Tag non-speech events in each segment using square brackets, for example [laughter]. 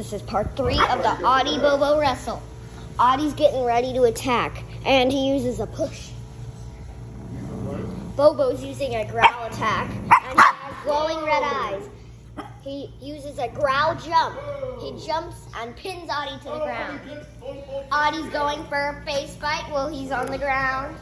This is part three of the Odie Bobo wrestle. Odie's getting ready to attack, and he uses a push. Bobo's using a growl attack, and he has glowing red eyes. He uses a growl jump. He jumps and pins Odie to the ground. Odie's going for a face fight while he's on the ground.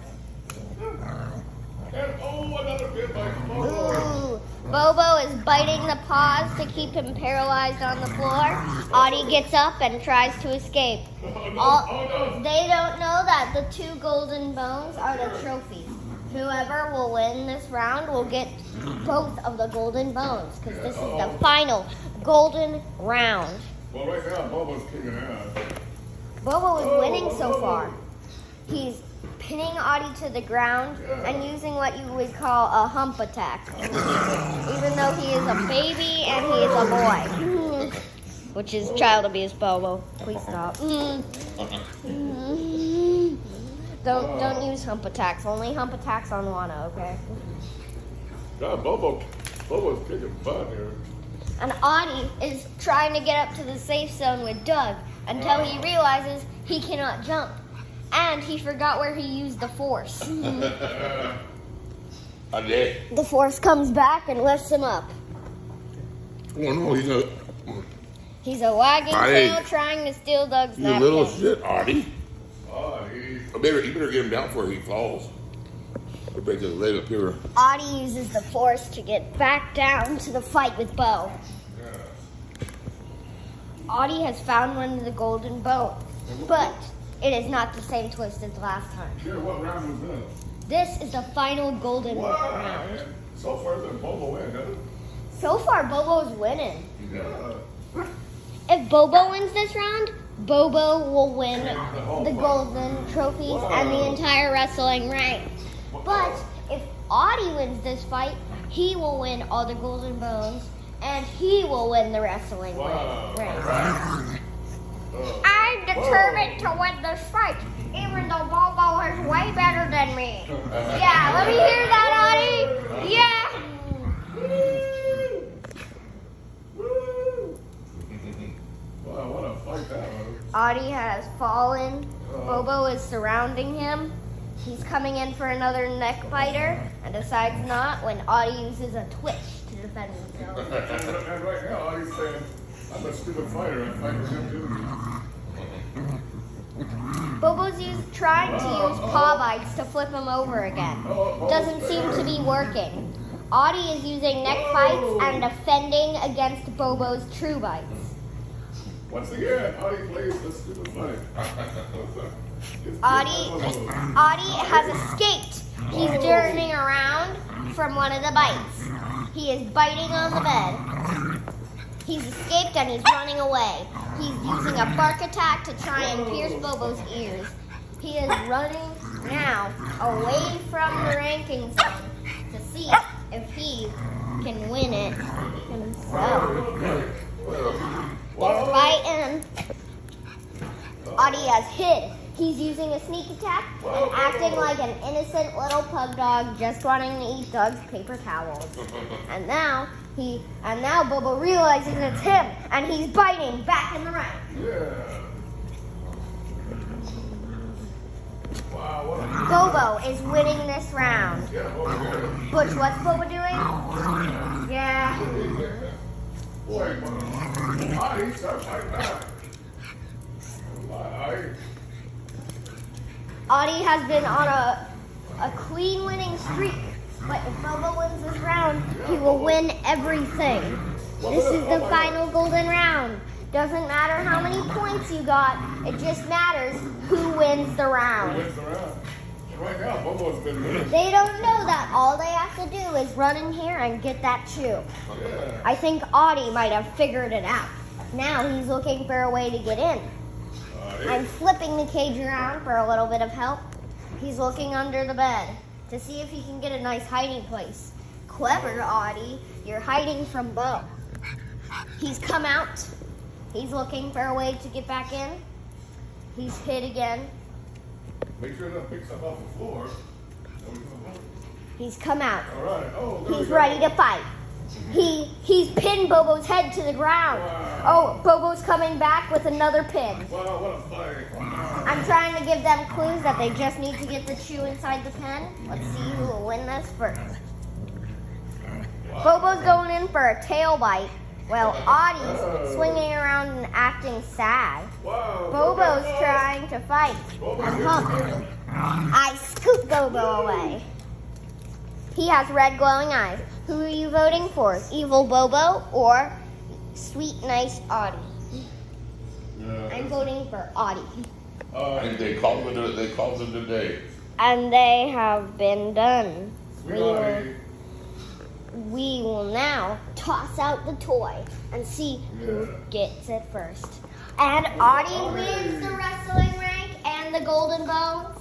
And oh, another bit by Bobo. Ooh. Bobo biting the paws to keep him paralyzed on the floor. Odie gets up and tries to escape. All, they don't know that the two golden bones are the trophies. Whoever will win this round will get both of the golden bones because this is the final golden round. Well, right now, Bobo's kicking ass. Bobo is winning so far. He's pinning Odie to the ground and using what you would call a hump attack. Even though he is a baby and he is a boy. [laughs] Which is child abuse, Bobo. Please stop. [laughs] Don't don't use hump attacks. Only hump attacks on Lana, okay? God, Bobo, Bobo's kicking butt here. And Odie is trying to get up to the safe zone with Doug until he realizes he cannot jump. And he forgot where he used the force. [laughs] I did. The force comes back and lifts him up. Oh no, he's a He's a wagging Odie. tail trying to steal Doug's You napkin. little shit, Artie. Oh, better, you better get him down before he falls. I break his leg up here. Odie uses the force to get back down to the fight with Bo. Odie has found one of the golden bones, but it is not the same twist as last time. yeah. What round was This is the final golden? Wow. round. So far, Bobo win, doesn't? So far, Bobo's winning. Yeah. If Bobo wins this round, Bobo will win the golden trophies and the entire wrestling ring. But if Odie wins this fight, he will win all the golden bones and he will win the wrestling ring. To win this fight, even though Bobo is way better than me. Yeah, let me hear that, Odie. Yeah. Wow, fight that. Odie has fallen. Bobo is surrounding him. He's coming in for another neck biter and decides not when Odie uses a twitch to defend himself. And, right now, he's saying, I'm a stupid fighter. I fight with him too. Bobo's use, trying to use paw bites to flip him over again. Doesn't seem to be working. Odie is using neck bites and defending against Bobo's true bites. Once again, Odie plays the stupid fight. It's [laughs] Odie, Odie has escaped. He's turning around from one of the bites. He is biting on the bed. He's escaped and he's running away. He's using a bark attack to try and pierce Bobo's ears. He is running now away from the ranking zone to see if he can win it himself. They're fighting. Odie has hid. He's using a sneak attack and acting like an innocent little pug dog just wanting to eat Doug's paper towels. And now he and now Bobo realizes it's him and he's biting back in the ring. Yeah. Bobo is winning this round. Butch, what's Bobo doing? Yeah. Odie has been on a a clean winning streak. But if Bobo wins this round, he will win everything. This is the final golden round. Doesn't matter how many points you got, it just matters who wins the round. wins the round. And right now, Bobo's been winning. They don't know that all they have to do is run in here and get that chew. Yeah. I think Odie might have figured it out. Now he's looking for a way to get in. Odie. I'm flipping the cage around for a little bit of help. He's looking under the bed to see if he can get a nice hiding place. Clever, Odie. You're hiding from Bo. He's come out. He's looking for a way to get back in. He's hid again. Make sure that picks up off the floor. Then we come back. He's come out. All right. Oh, He's ready to fight. He he's pinned Bobo's head to the ground. Oh, Bobo's coming back with another pin. Wow, what a fight. Wow. I'm trying to give them clues that they just need to get the chew inside the pen. Let's see who will win this first. Bobo's going in for a tail bite, while Odie's swinging around and acting sad. Wow. Bobo's trying to fight. Hump. I scoop Bobo away. He has red glowing eyes. Who are you voting for? Evil Bobo or sweet, nice Odie? Yeah. I'm voting for Odie. I Uh, think they called it. They called it today. And they have been done. sweet Odie. We will now toss out the toy and see who gets it first. And Odie wins the wrestling rank and the golden bones.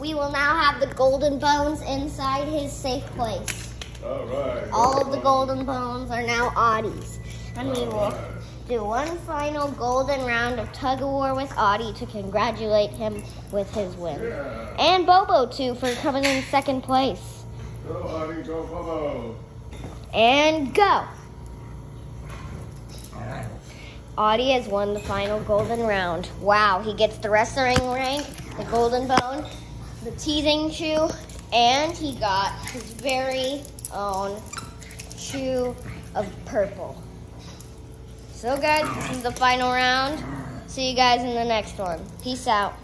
We will now have the golden bones inside his safe place. All right. All of the golden bones are now Odie's. And we will do one final golden round of tug of war with Odie to congratulate him with his win. Yeah. And Bobo too for coming in second place. Go, Odie. Go, Bobo. And go. All right. Odie has won the final golden round. Wow, he gets the wrestling rank, the golden bone, the teething chew, and he got his very own chew of purple. So guys, this is the final round. See you guys in the next one. Peace out.